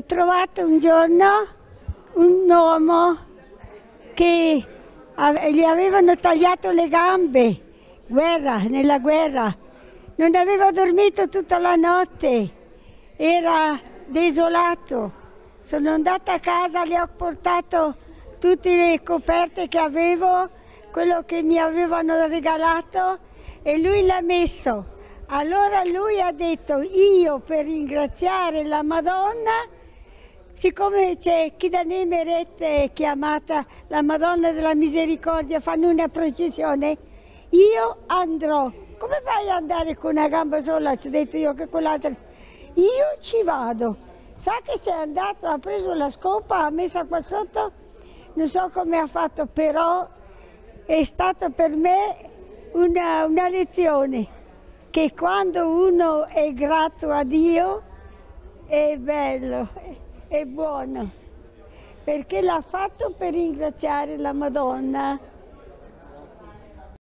ho trovato un giorno un uomo che gli avevano tagliato le gambe, guerra, nella guerra, non aveva dormito tutta la notte, era desolato. Sono andata a casa, gli ho portato tutte le coperte che avevo, quello che mi avevano regalato e lui l'ha messo. Allora lui ha detto io per ringraziare la Madonna, siccome c'è chi da Nemeret è chiamata la Madonna della Misericordia, fanno una processione, io andrò. Come fai ad andare con una gamba sola? Ci ho detto io che quell'altra. Io ci vado. Sa che sei andato, ha preso la scopa, ha messa qua sotto, non so come ha fatto, però è stata per me una, una lezione che quando uno è grato a Dio è bello, è buono, perché l'ha fatto per ringraziare la Madonna.